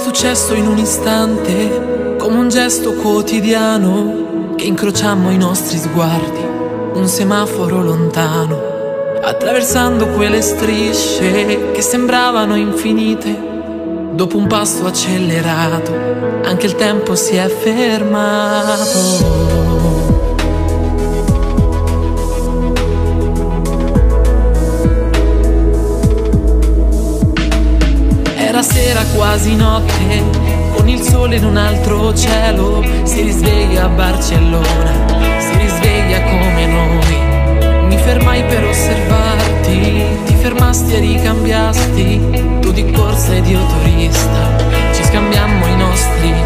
successo in un istante, come un gesto quotidiano che incrociammo i nostri sguardi, un semaforo lontano, attraversando quelle strisce che sembravano infinite. Dopo un passo accelerato, anche il tempo si è fermato. Quasi notte, con il sole in un altro cielo, si risveglia a Barcellona, si risveglia come noi. Mi fermai per osservarti, ti fermasti e ricambiasti, tu di corsa ed io turista, ci scambiammo i nostri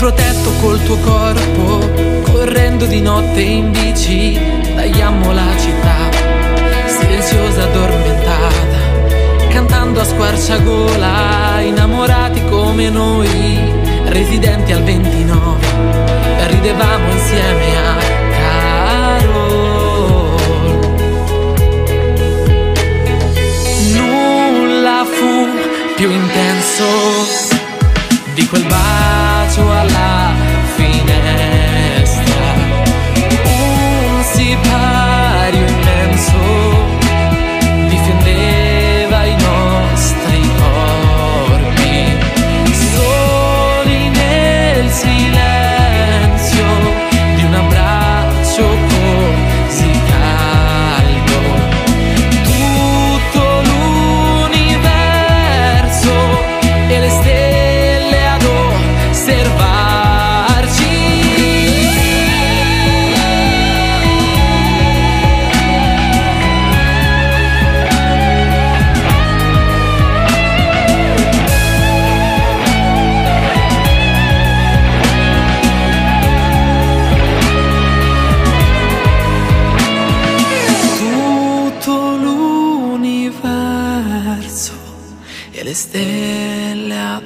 protetto col tuo corpo, correndo di notte in bici, tagliamo la città, silenziosa addormentata, cantando a squarciagola, innamorati come noi, residenti al 29, ridevamo insieme a Carol. Nulla fu più intenso di quel bacio alla finestra,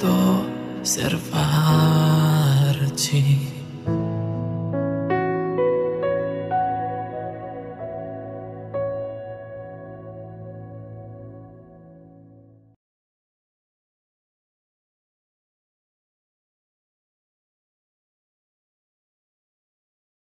puedo.